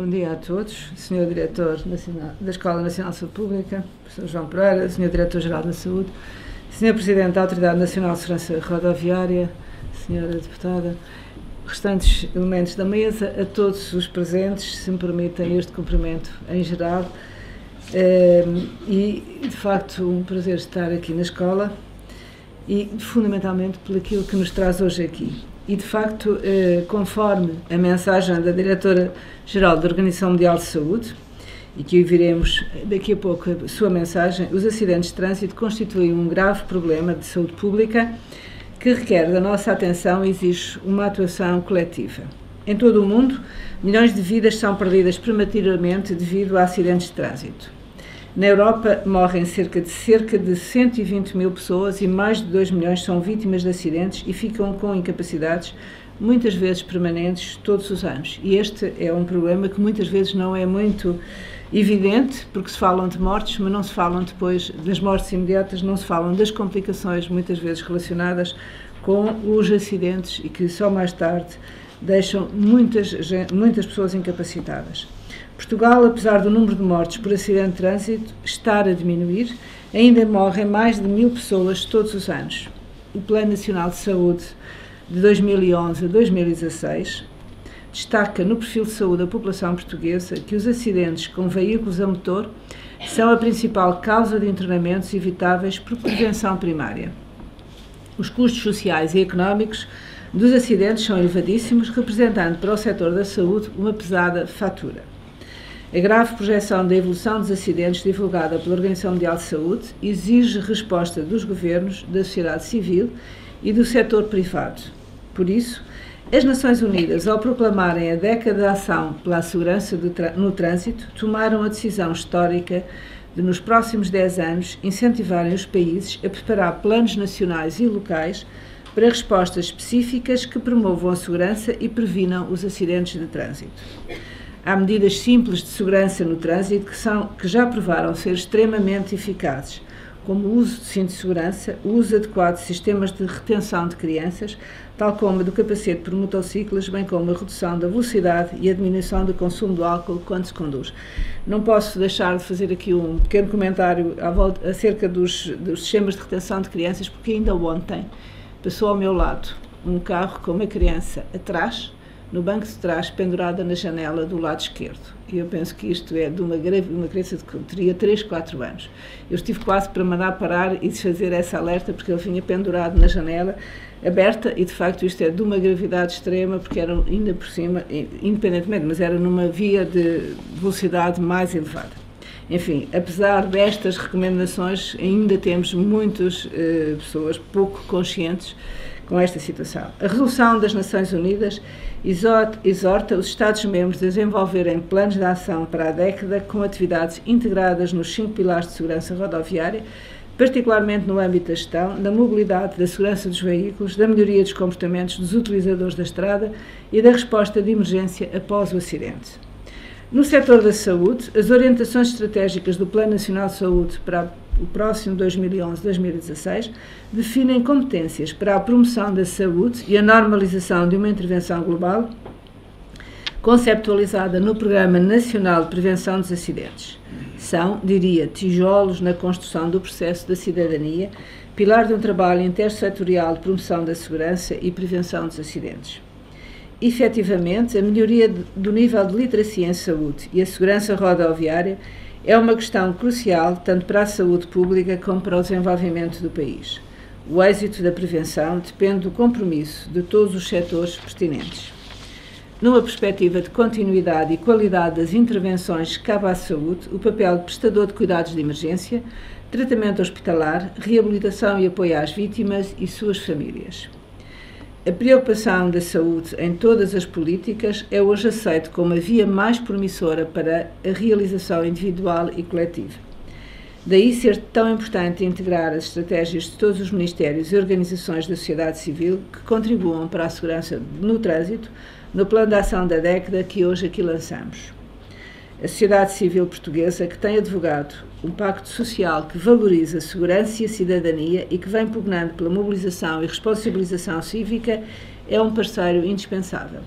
Bom dia a todos, Sr. Diretor Nacional, da Escola Nacional de Saúde Pública, Sr. João Pereira, Sr. Diretor-Geral da Saúde, Sr. Presidente da Autoridade Nacional de Segurança Rodoviária, Sra. Deputada, restantes elementos da mesa, a todos os presentes, se me permitem este cumprimento em geral. Ehm, e, de facto, um prazer estar aqui na escola e, fundamentalmente, por aquilo que nos traz hoje aqui e, de facto, eh, conforme a mensagem da Diretora-Geral da Organização Mundial de Saúde, e que ouviremos daqui a pouco a sua mensagem, os acidentes de trânsito constituem um grave problema de saúde pública que requer da nossa atenção e exige uma atuação coletiva. Em todo o mundo, milhões de vidas são perdidas prematuramente devido a acidentes de trânsito. Na Europa morrem cerca de, cerca de 120 mil pessoas e mais de 2 milhões são vítimas de acidentes e ficam com incapacidades, muitas vezes permanentes, todos os anos. E este é um problema que muitas vezes não é muito evidente, porque se falam de mortes, mas não se falam depois das mortes imediatas, não se falam das complicações, muitas vezes relacionadas com os acidentes e que só mais tarde deixam muitas, muitas pessoas incapacitadas. Portugal, apesar do número de mortes por acidente de trânsito estar a diminuir, ainda morrem mais de mil pessoas todos os anos. O Plano Nacional de Saúde de 2011 a 2016 destaca no perfil de saúde da população portuguesa que os acidentes com veículos a motor são a principal causa de internamentos evitáveis por prevenção primária. Os custos sociais e económicos dos acidentes são elevadíssimos, representando para o setor da saúde uma pesada fatura. A grave projeção da evolução dos acidentes divulgada pela Organização Mundial de Saúde exige resposta dos governos, da sociedade civil e do setor privado. Por isso, as Nações Unidas, ao proclamarem a década de ação pela segurança no trânsito, tomaram a decisão histórica de, nos próximos 10 anos, incentivarem os países a preparar planos nacionais e locais para respostas específicas que promovam a segurança e previnam os acidentes de trânsito. Há medidas simples de segurança no trânsito que, são, que já provaram ser extremamente eficazes, como o uso de cinto de segurança, o uso adequado de sistemas de retenção de crianças, tal como do capacete por motociclos, bem como a redução da velocidade e a diminuição do consumo do álcool quando se conduz. Não posso deixar de fazer aqui um pequeno comentário volta, acerca dos, dos sistemas de retenção de crianças, porque ainda ontem passou ao meu lado um carro com uma criança atrás no banco de trás, pendurada na janela do lado esquerdo. E eu penso que isto é de uma, uma criança que teria 3, 4 anos. Eu estive quase para mandar parar e desfazer essa alerta, porque ele vinha pendurado na janela, aberta, e de facto isto é de uma gravidade extrema, porque era ainda por cima, independentemente, mas era numa via de velocidade mais elevada. Enfim, apesar destas recomendações, ainda temos muitas eh, pessoas pouco conscientes com esta situação. A resolução das Nações Unidas exorta os Estados-membros a desenvolverem planos de ação para a década com atividades integradas nos cinco pilares de segurança rodoviária, particularmente no âmbito da gestão, da mobilidade, da segurança dos veículos, da melhoria dos comportamentos dos utilizadores da estrada e da resposta de emergência após o acidente. No setor da saúde, as orientações estratégicas do Plano Nacional de Saúde para o próximo 2011-2016 definem competências para a promoção da saúde e a normalização de uma intervenção global conceptualizada no Programa Nacional de Prevenção dos Acidentes. São, diria, tijolos na construção do processo da cidadania, pilar de um trabalho intersetorial de promoção da segurança e prevenção dos acidentes efetivamente, a melhoria do nível de literacia em saúde e a segurança rodoviária é uma questão crucial tanto para a saúde pública como para o desenvolvimento do país. O êxito da prevenção depende do compromisso de todos os setores pertinentes. Numa perspectiva de continuidade e qualidade das intervenções que cabe à saúde, o papel de prestador de cuidados de emergência, tratamento hospitalar, reabilitação e apoio às vítimas e suas famílias. A preocupação da saúde em todas as políticas é hoje aceita como a via mais promissora para a realização individual e coletiva. Daí ser tão importante integrar as estratégias de todos os ministérios e organizações da sociedade civil que contribuam para a segurança no trânsito no plano de ação da década que hoje aqui lançamos a sociedade civil portuguesa que tem advogado um pacto social que valoriza a segurança e a cidadania e que vem pugnando pela mobilização e responsabilização cívica é um parceiro indispensável.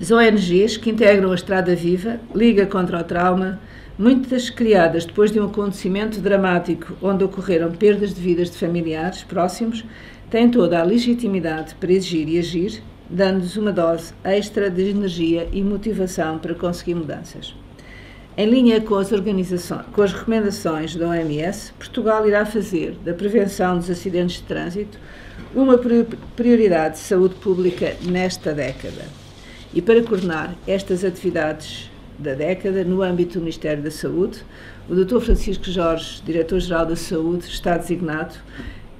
As ONGs que integram a Estrada Viva, Liga contra o Trauma, muitas criadas depois de um acontecimento dramático onde ocorreram perdas de vidas de familiares próximos, têm toda a legitimidade para exigir e agir, dando-nos uma dose extra de energia e motivação para conseguir mudanças. Em linha com as, com as recomendações da OMS, Portugal irá fazer da prevenção dos acidentes de trânsito uma prioridade de saúde pública nesta década. E para coordenar estas atividades da década, no âmbito do Ministério da Saúde, o Dr. Francisco Jorge, Diretor-Geral da Saúde, está designado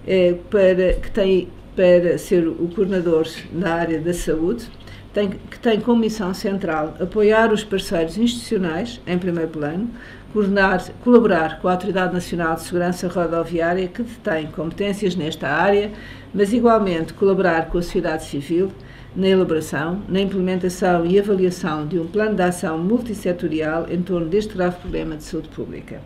eh, para, que tem, para ser o coordenador na área da saúde tem, que tem como missão central apoiar os parceiros institucionais, em primeiro plano, coordenar, colaborar com a Autoridade Nacional de Segurança Rodoviária, que detém competências nesta área, mas igualmente colaborar com a sociedade civil na elaboração, na implementação e avaliação de um plano de ação multissetorial em torno deste grave problema de saúde pública.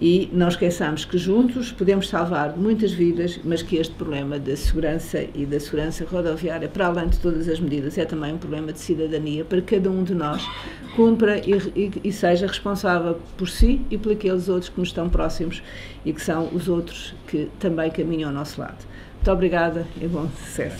E não esqueçamos que juntos podemos salvar muitas vidas, mas que este problema da segurança e da segurança rodoviária, para além de todas as medidas, é também um problema de cidadania para cada um de nós cumpra e, e, e seja responsável por si e por aqueles outros que nos estão próximos e que são os outros que também caminham ao nosso lado. Muito obrigada e bom sucesso.